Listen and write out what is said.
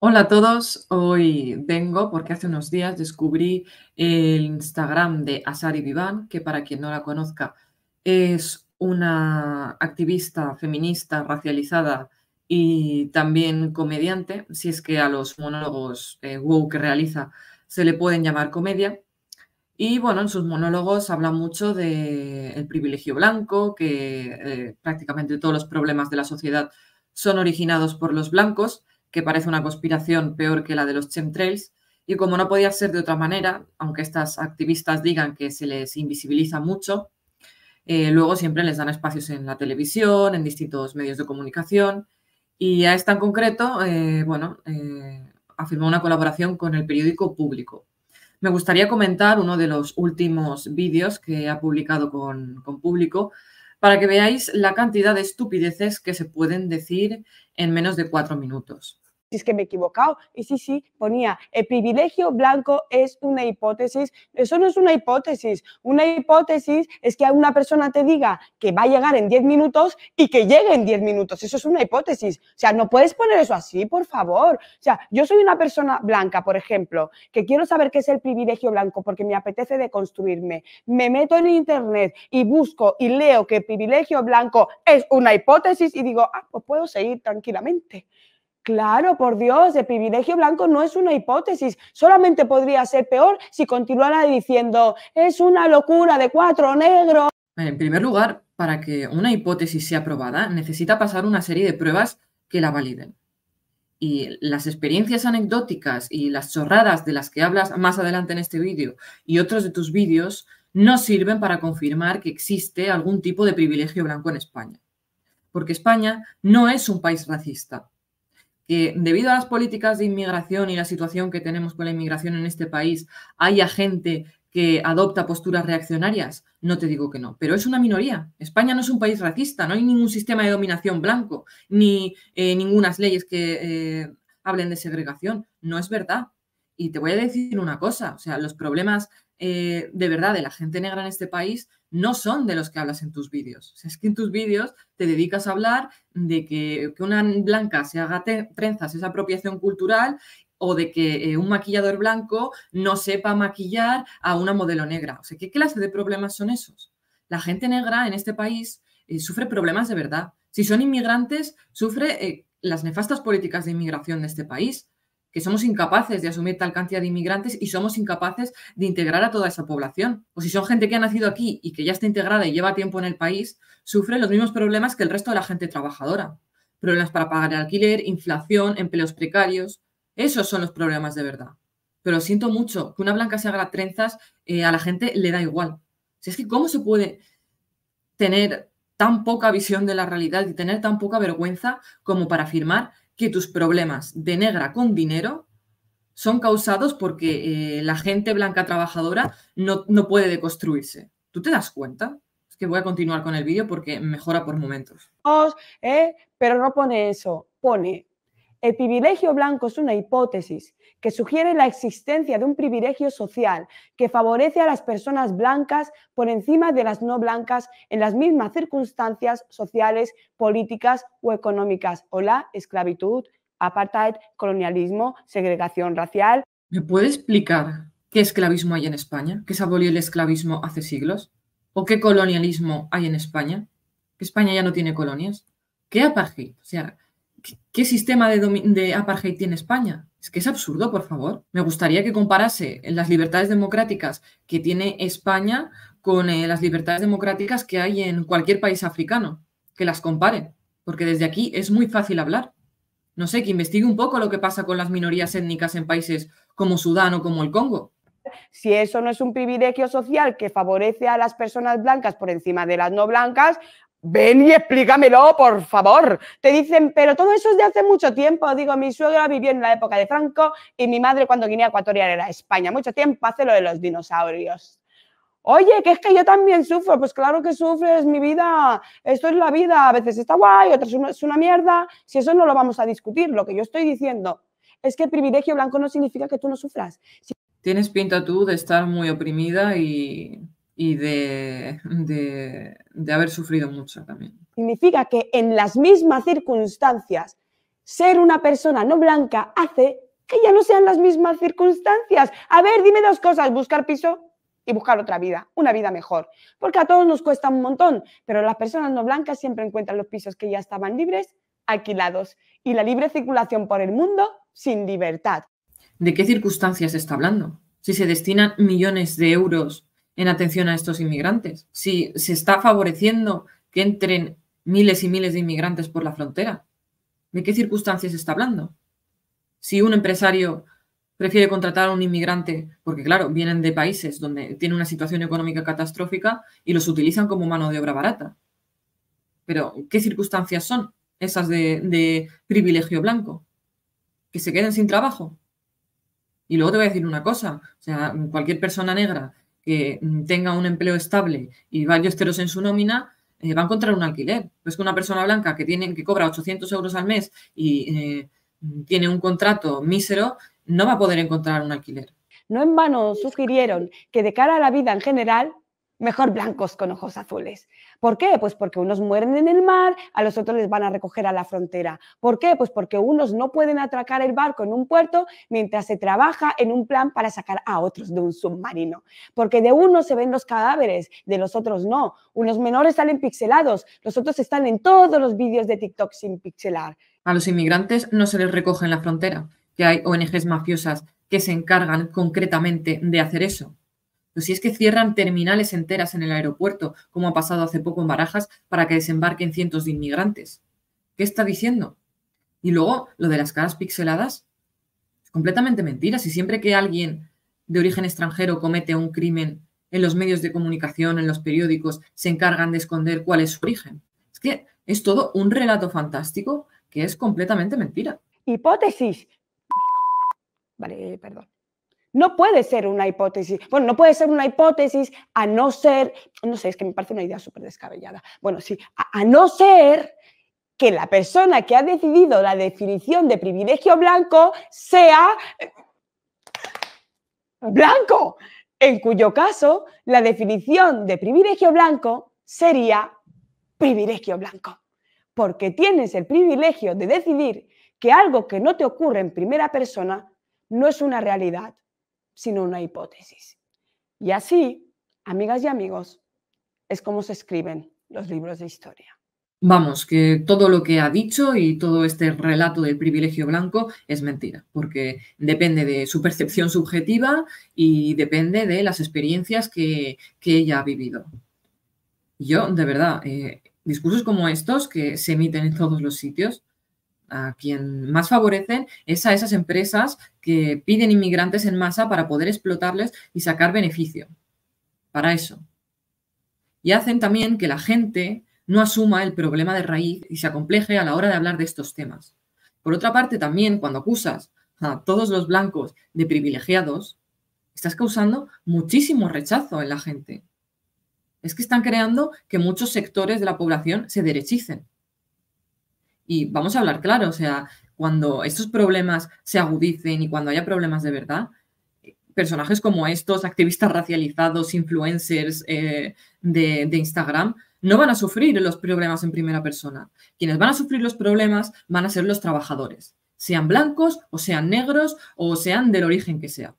Hola a todos, hoy vengo porque hace unos días descubrí el Instagram de Asari Vivan, que para quien no la conozca es una activista feminista racializada y también comediante, si es que a los monólogos eh, wow que realiza se le pueden llamar comedia. Y bueno, en sus monólogos habla mucho del privilegio blanco, que eh, prácticamente todos los problemas de la sociedad son originados por los blancos que parece una conspiración peor que la de los chemtrails. Y como no podía ser de otra manera, aunque estas activistas digan que se les invisibiliza mucho, eh, luego siempre les dan espacios en la televisión, en distintos medios de comunicación. Y a esta en concreto, eh, bueno, eh, afirmó una colaboración con el periódico Público. Me gustaría comentar uno de los últimos vídeos que ha publicado con, con Público para que veáis la cantidad de estupideces que se pueden decir en menos de cuatro minutos si es que me he equivocado. Y sí, sí, ponía, el privilegio blanco es una hipótesis. Eso no es una hipótesis. Una hipótesis es que una persona te diga que va a llegar en 10 minutos y que llegue en 10 minutos. Eso es una hipótesis. O sea, no puedes poner eso así, por favor. O sea, yo soy una persona blanca, por ejemplo, que quiero saber qué es el privilegio blanco porque me apetece deconstruirme. Me meto en internet y busco y leo que el privilegio blanco es una hipótesis y digo, ah, pues puedo seguir tranquilamente. Claro, por Dios, el privilegio blanco no es una hipótesis, solamente podría ser peor si continuara diciendo es una locura de cuatro negros. En primer lugar, para que una hipótesis sea aprobada, necesita pasar una serie de pruebas que la validen. Y las experiencias anecdóticas y las chorradas de las que hablas más adelante en este vídeo y otros de tus vídeos no sirven para confirmar que existe algún tipo de privilegio blanco en España. Porque España no es un país racista que debido a las políticas de inmigración y la situación que tenemos con la inmigración en este país, haya gente que adopta posturas reaccionarias? No te digo que no, pero es una minoría. España no es un país racista, no hay ningún sistema de dominación blanco, ni eh, ninguna leyes que eh, hablen de segregación. No es verdad. Y te voy a decir una cosa, o sea, los problemas eh, de verdad de la gente negra en este país no son de los que hablas en tus vídeos. es que en tus vídeos te dedicas a hablar de que, una blanca se haga trenzas esa apropiación cultural o de que eh, un maquillador blanco no sepa maquillar a una modelo negra. O sea, ¿qué clase de problemas son esos? La gente negra en este país eh, sufre problemas de verdad. Si son inmigrantes, sufre las nefastas políticas de inmigración de este país que somos incapaces de asumir tal cantidad de inmigrantes y somos incapaces de integrar a toda esa población. O si son gente que ha nacido aquí y que ya está integrada y lleva tiempo en el país, sufre los mismos problemas que el resto de la gente trabajadora. Problemas para pagar el alquiler, inflación, empleos precarios. Esos son los problemas de verdad. Pero siento mucho que una blanca se haga trenzas, eh, a la gente le da igual. Si es que, ¿cómo se puede tener tan poca visión de la realidad y tener tan poca vergüenza como para afirmar que tus problemas de negra con dinero son causados porque eh, la gente blanca trabajadora no, no puede deconstruirse. ¿Tú te das cuenta? Es que voy a continuar con el vídeo porque mejora por momentos. Eh, pero no pone eso, pone el privilegio blanco es una hipótesis que sugiere la existencia de un privilegio social que favorece a las personas blancas por encima de las no blancas en las mismas circunstancias sociales, políticas o económicas, o la esclavitud, apartheid, colonialismo, segregación racial. ¿Me puede explicar qué esclavismo hay en España? ¿Que se abolió el esclavismo hace siglos? ¿O qué colonialismo hay en España? ¿Que España ya no tiene colonias? ¿Qué apartheid? O sea, ¿Qué sistema de, apartheid tiene España? Es que es absurdo, por favor. Me gustaría que comparase las libertades democráticas que tiene España con eh, las libertades democráticas que hay en cualquier país africano. Que las compare, porque desde aquí es muy fácil hablar. No sé, que investigue un poco lo que pasa con las minorías étnicas en países como Sudán o como el Congo. Si eso no es un privilegio social que favorece a las personas blancas por encima de las no blancas, Ven y explícamelo, por favor. Te dicen, pero todo eso es de hace mucho tiempo. Digo, mi suegra vivió en la época de Franco y mi madre cuando Guinea Ecuatorial era España. Mucho tiempo hace lo de los dinosaurios. Oye, que es que yo también sufro. Pues claro que sufres, mi vida. Esto es la vida. A veces está guay, otras es una mierda. Si eso no lo vamos a discutir, lo que yo estoy diciendo es que el privilegio blanco no significa que tú no sufras. Tienes pinta tú de estar muy oprimida y y de, de, haber sufrido mucho también. Significa que en las mismas circunstancias ser una persona no blanca hace que ya no sean las mismas circunstancias. A ver, dime dos cosas, buscar piso y buscar otra vida, una vida mejor. Porque a todos nos cuesta un montón, pero las personas no blancas siempre encuentran los pisos que ya estaban libres, alquilados, y la libre circulación por el mundo sin libertad. ¿De qué circunstancias está hablando? Si se destinan millones de euros en atención a estos inmigrantes, si se está favoreciendo que entren miles y miles de inmigrantes por la frontera. ¿De qué circunstancias está hablando? Si un empresario prefiere contratar a un inmigrante, porque claro, vienen de países donde tiene una situación económica catastrófica y los utilizan como mano de obra barata. Pero, ¿qué circunstancias son esas de, privilegio blanco? Que se queden sin trabajo. Y luego te voy a decir una cosa, o sea, cualquier persona negra que tenga un empleo estable y varios ceros en su nómina, eh, va a encontrar un alquiler. Es que una persona blanca que, tiene, que cobra 800 euros al mes y eh, tiene un contrato mísero, no va a poder encontrar un alquiler. No en vano sugirieron que de cara a la vida en general, mejor blancos con ojos azules. ¿Por qué? Pues porque unos mueren en el mar, a los otros les van a recoger a la frontera. ¿Por qué? Pues porque unos no pueden atracar el barco en un puerto mientras se trabaja en un plan para sacar a otros de un submarino. Porque de unos se ven los cadáveres, de los otros no. Unos menores salen pixelados, los otros están en todos los vídeos de TikTok sin pixelar. A los inmigrantes no se les recoge en la frontera, que hay ONGs mafiosas que se encargan concretamente de hacer eso. Pero si es que cierran terminales enteras en el aeropuerto, como ha pasado hace poco en Barajas, para que desembarquen cientos de inmigrantes. ¿Qué está diciendo? Y luego, lo de las caras pixeladas, es completamente mentira. Si siempre que alguien de origen extranjero comete un crimen en los medios de comunicación, en los periódicos, se encargan de esconder cuál es su origen. Es que es todo un relato fantástico que es completamente mentira. Hipótesis. Vale, perdón. No puede ser una hipótesis. Bueno, no puede ser una hipótesis a no ser, no sé, es que me parece una idea súper descabellada. Bueno, sí, a, no ser que la persona que ha decidido la definición de privilegio blanco sea eh, blanco, en cuyo caso la definición de privilegio blanco sería privilegio blanco porque tienes el privilegio de decidir que algo que no te ocurre en primera persona no es una realidad, sino una hipótesis. Y así, amigas y amigos, es como se escriben los libros de historia. Vamos, que todo lo que ha dicho y todo este relato del privilegio blanco es mentira, porque depende de su percepción subjetiva y depende de las experiencias que, ella ha vivido. Yo, de verdad, eh, discursos como estos que se emiten en todos los sitios, a quien más favorecen es a esas empresas que piden inmigrantes en masa para poder explotarles y sacar beneficio. Para eso. Y hacen también que la gente no asuma el problema de raíz y se acompleje a la hora de hablar de estos temas. Por otra parte, también cuando acusas a todos los blancos de privilegiados, estás causando muchísimo rechazo en la gente es que están creando que muchos sectores de la población se derechicen. Y vamos a hablar claro, o sea, cuando estos problemas se agudicen y cuando haya problemas de verdad, personajes como estos, activistas racializados, influencers eh, de, de Instagram, no van a sufrir los problemas en primera persona. Quienes van a sufrir los problemas van a ser los trabajadores, sean blancos o sean negros o sean del origen que sea.